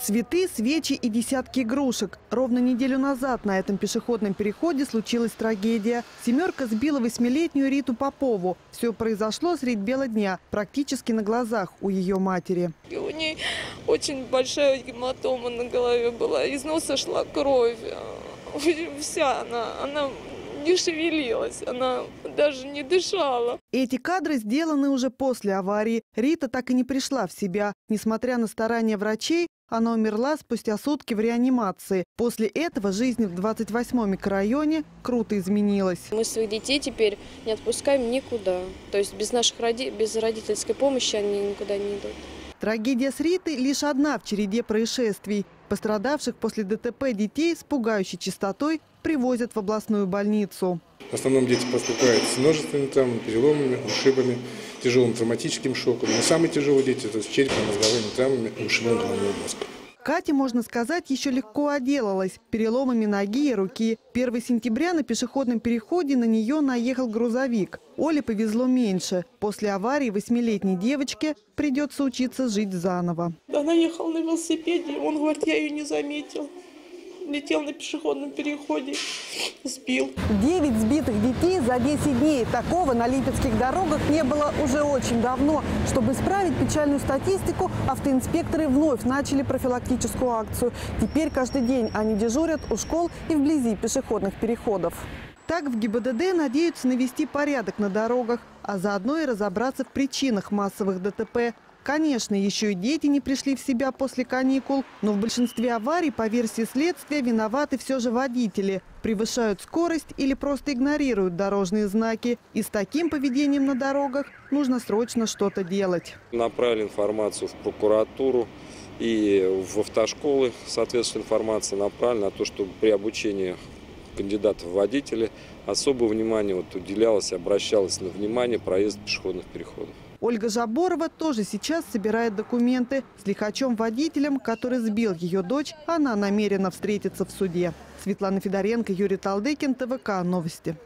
Цветы, свечи и десятки игрушек. Ровно неделю назад на этом пешеходном переходе случилась трагедия. Семерка сбила восьмилетнюю Риту Попову. Все произошло средь бела дня, практически на глазах у ее матери. И у ней очень большая гематома на голове была, из носа шла кровь. Вся она, она не шевелилась, она даже не дышала. Эти кадры сделаны уже после аварии. Рита так и не пришла в себя. Несмотря на старания врачей, она умерла спустя сутки в реанимации. После этого жизнь в 28-м микрорайоне круто изменилась. Мы своих детей теперь не отпускаем никуда. То есть без наших роди... без родительской помощи они никуда не идут. Трагедия с Ритой лишь одна в череде происшествий. Пострадавших после ДТП детей с пугающей частотой привозят в областную больницу. В основном дети поступают с множественными травмами, переломами, ушибами, тяжелым травматическим шоком. Но самые тяжелые дети – это с черепно-мозговыми травмами и ушибом головного мозга. Катя, можно сказать, еще легко отделалась переломами ноги и руки. 1 сентября на пешеходном переходе на нее наехал грузовик. Оле повезло меньше. После аварии восьмилетней девочке придется учиться жить заново. Она ехала на велосипеде, он говорит, я ее не заметил. Летел на пешеходном переходе, сбил. Девять сбитых детей за 10 дней. Такого на липецких дорогах не было уже очень давно. Чтобы исправить печальную статистику, автоинспекторы вновь начали профилактическую акцию. Теперь каждый день они дежурят у школ и вблизи пешеходных переходов. Так в ГИБДД надеются навести порядок на дорогах, а заодно и разобраться в причинах массовых ДТП. Конечно, еще и дети не пришли в себя после каникул, но в большинстве аварий, по версии следствия, виноваты все же водители. Превышают скорость или просто игнорируют дорожные знаки. И с таким поведением на дорогах нужно срочно что-то делать. Направили информацию в прокуратуру и в автошколы, соответственно, информация направлена на то, чтобы при обучении кандидатов в водители особое внимание вот уделялось, обращалось на внимание проезд пешеходных переходов. Ольга Жаборова тоже сейчас собирает документы. С лихачом-водителем, который сбил ее дочь, она намерена встретиться в суде. Светлана Федоренко, Юрий Талдыкин, ТВК. Новости.